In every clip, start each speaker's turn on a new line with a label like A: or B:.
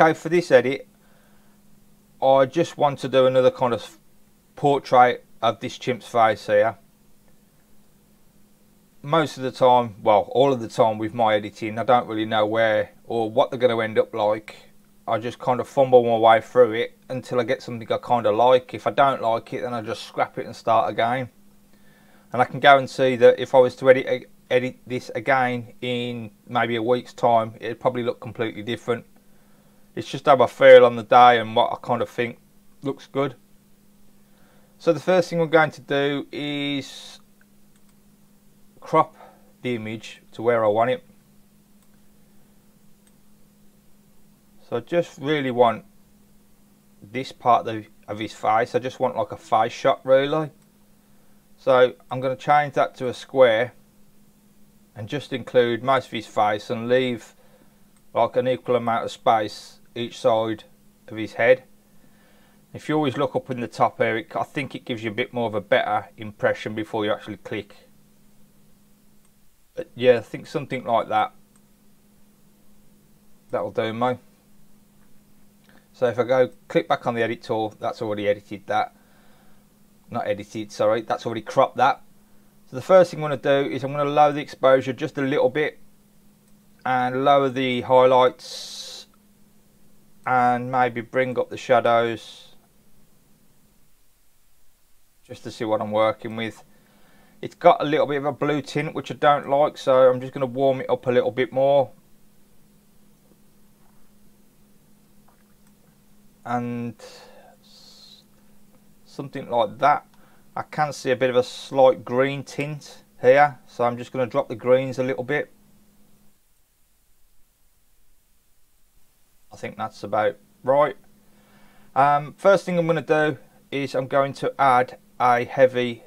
A: okay for this edit. I just want to do another kind of portrait of this chimp's face here. Most of the time well all of the time with my editing I don't really know where or what they're going to end up like. I just kind of fumble my way through it until I get something I kind of like. If I don't like it then I just scrap it and start again. And I can guarantee that if I was to edit edit this again in maybe a week's time it'd probably look completely different it's just how I feel on the day and what I kind of think looks good. So the first thing we're going to do is crop the image to where I want it. So I just really want this part of, of his face. I just want like a face shot really. So I'm going to change that to a square and just include most of his face and leave like an equal amount of space each side of his head. If you always look up in the top here, I think it gives you a bit more of a better impression before you actually click. But yeah, I think something like that. That'll do me. So if I go click back on the edit tool, that's already edited that. Not edited, sorry, that's already cropped that. So the first thing I'm going to do is I'm going to lower the exposure just a little bit and lower the highlights and maybe bring up the shadows just to see what I'm working with. It's got a little bit of a blue tint which I don't like so I'm just going to warm it up a little bit more. And something like that. I can see a bit of a slight green tint here so I'm just going to drop the greens a little bit think that's about right. Um, first thing I'm going to do is I'm going to add a heavy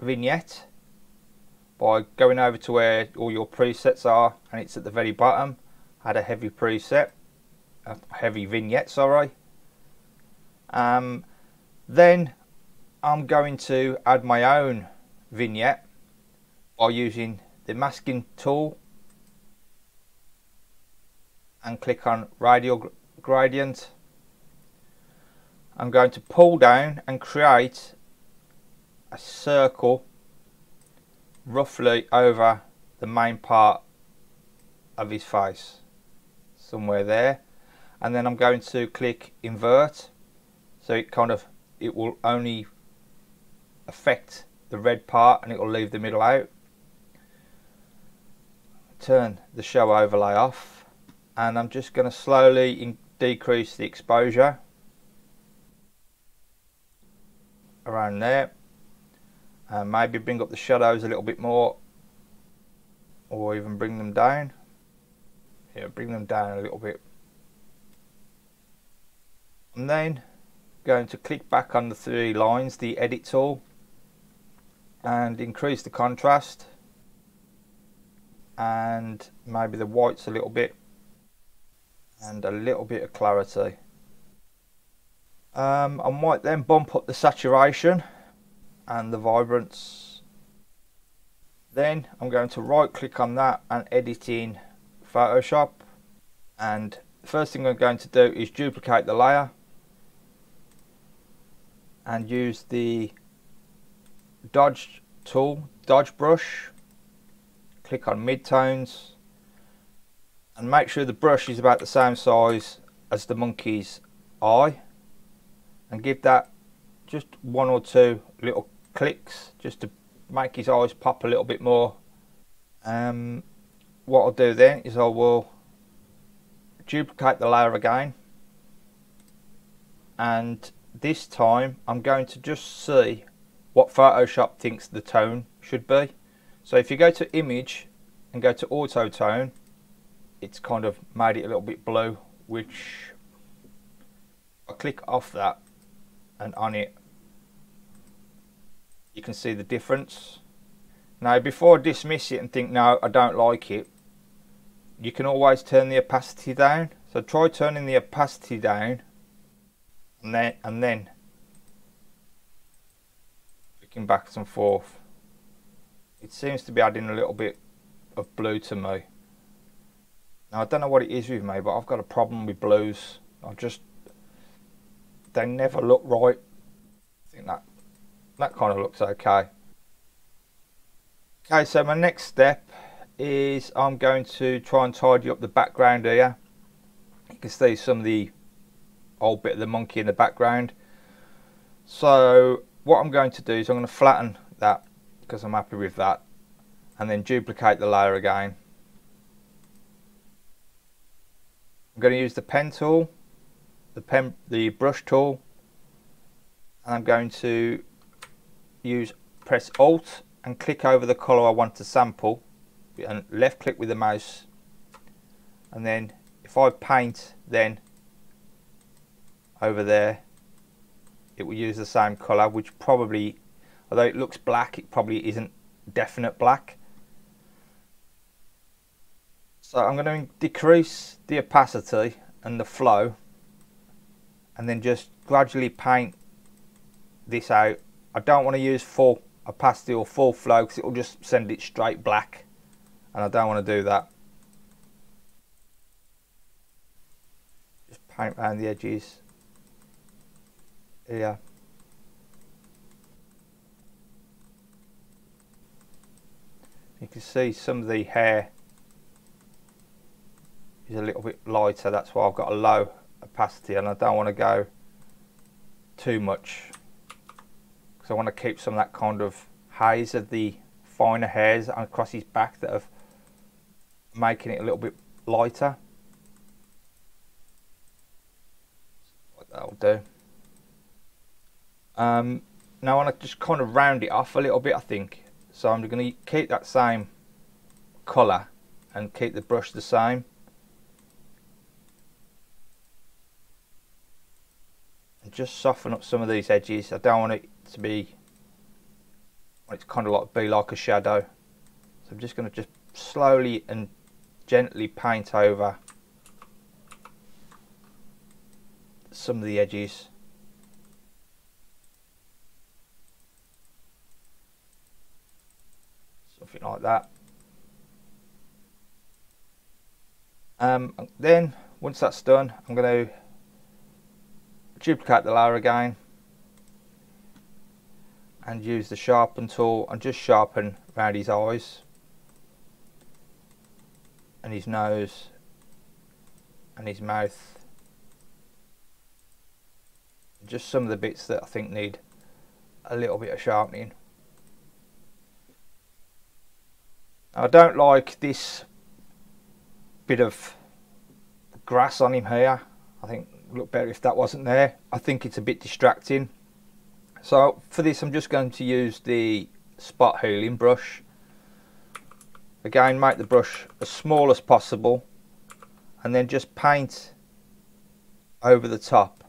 A: vignette by going over to where all your presets are and it's at the very bottom. Add a heavy preset a heavy vignette sorry. Um, then I'm going to add my own vignette by using the masking tool and click on radial gradient. I'm going to pull down and create a circle roughly over the main part of his face somewhere there and then I'm going to click invert so it kind of it will only affect the red part and it will leave the middle out. Turn the show overlay off and I'm just going to slowly decrease the exposure around there. And maybe bring up the shadows a little bit more or even bring them down. Yeah bring them down a little bit. And then going to click back on the three lines the edit tool and increase the contrast and maybe the whites a little bit and a little bit of clarity. Um, I might then bump up the saturation and the vibrance. Then I'm going to right click on that and edit in Photoshop. And the first thing I'm going to do is duplicate the layer and use the dodge tool, dodge brush, click on midtones and make sure the brush is about the same size as the monkey's eye and give that just one or two little clicks just to make his eyes pop a little bit more. Um, what I'll do then is I will duplicate the layer again and this time I'm going to just see what Photoshop thinks the tone should be. So if you go to image and go to auto tone, it's kind of made it a little bit blue, which I click off that and on it, you can see the difference. Now before I dismiss it and think no I don't like it, you can always turn the opacity down. So try turning the opacity down and then and then flicking back and forth it seems to be adding a little bit of blue to me Now, I don't know what it is with me, but I've got a problem with blues. I just, they never look right. I think that, that kind of looks okay. Okay, so my next step is I'm going to try and tidy up the background here. You can see some of the old bit of the monkey in the background. So what I'm going to do is I'm going to flatten that because I'm happy with that and then duplicate the layer again. I'm going to use the pen tool, the pen, the brush tool and I'm going to use press alt and click over the colour I want to sample and left click with the mouse. And then if I paint then over there it will use the same colour which probably although it looks black it probably isn't definite black so I'm going to decrease the opacity and the flow and then just gradually paint this out. I don't want to use full opacity or full flow because it will just send it straight black and I don't want to do that. Just paint around the edges here. You can see some of the hair is a little bit lighter that's why I've got a low opacity and I don't want to go too much because I want to keep some of that kind of haze of the finer hairs across his back that are making it a little bit lighter. That'll do. Um, now I want to just kind of round it off a little bit I think. So I'm going to keep that same colour and keep the brush the same just soften up some of these edges. I don't want it to be it's kind of like be like a shadow. So I'm just going to just slowly and gently paint over some of the edges. Something like that. Um, then once that's done I'm going to duplicate the layer again. And use the sharpen tool and just sharpen around his eyes and his nose and his mouth. Just some of the bits that I think need a little bit of sharpening. I don't like this bit of grass on him here I think look better if that wasn't there I think it's a bit distracting so for this I'm just going to use the spot healing brush. Again make the brush as small as possible and then just paint over the top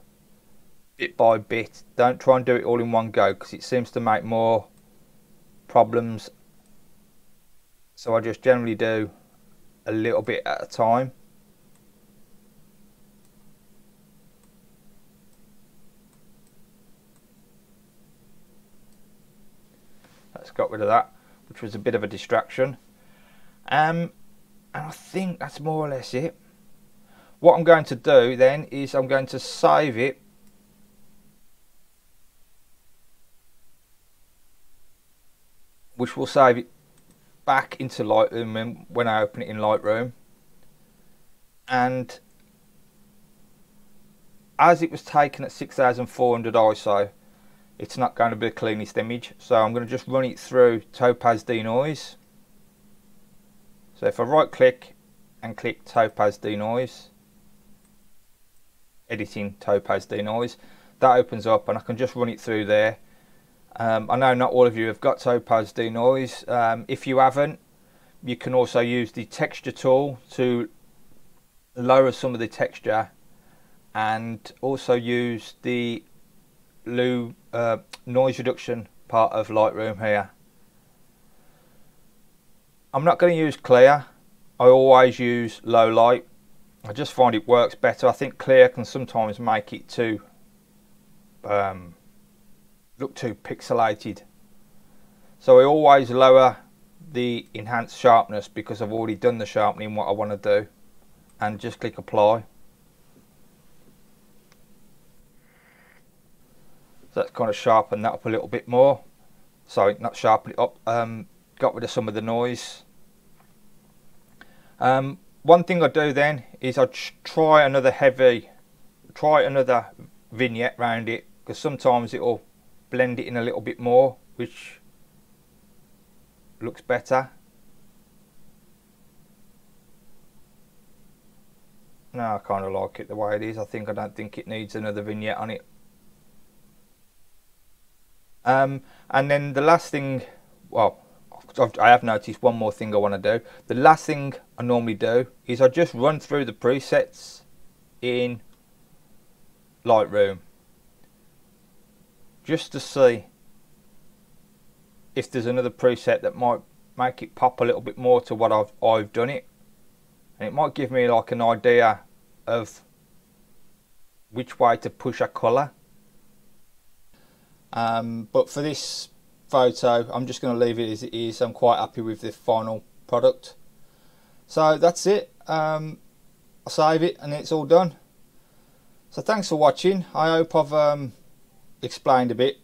A: bit by bit. Don't try and do it all in one go because it seems to make more problems. So I just generally do a little bit at a time. Got rid of that, which was a bit of a distraction. Um, and I think that's more or less it. What I'm going to do then is I'm going to save it which will save it back into Lightroom when I open it in Lightroom and as it was taken at 6400 ISO it's not going to be the cleanest image. So I'm going to just run it through Topaz Denoise so if I right click and click Topaz Denoise editing Topaz Denoise that opens up and I can just run it through there. Um, I know not all of you have got Topaz Denoise um, if you haven't you can also use the texture tool to lower some of the texture and also use the low uh, noise reduction part of Lightroom here. I'm not going to use clear. I always use low light. I just find it works better. I think clear can sometimes make it too um, look too pixelated. So I always lower the enhanced sharpness because I've already done the sharpening what I want to do. and just click apply. That's kind of sharpened that up a little bit more. Sorry, not sharpened it up. Um, got rid of some of the noise. Um, one thing I do then is I try another heavy, try another vignette round it because sometimes it'll blend it in a little bit more, which looks better. No, I kind of like it the way it is. I think I don't think it needs another vignette on it. Um, and then the last thing, well, I have noticed one more thing I want to do. The last thing I normally do is I just run through the presets in Lightroom just to see if there's another preset that might make it pop a little bit more to what I've I've done it and it might give me like an idea of which way to push a colour um, but for this photo I'm just going to leave it as it is. I'm quite happy with the final product. So that's it. Um, I save it and it's all done. So thanks for watching. I hope I've um, explained a bit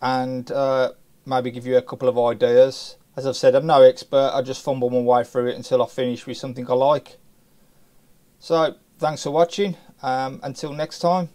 A: and uh, maybe give you a couple of ideas. As I've said I'm no expert. I just fumble my way through it until I finish with something I like. So thanks for watching. Um, until next time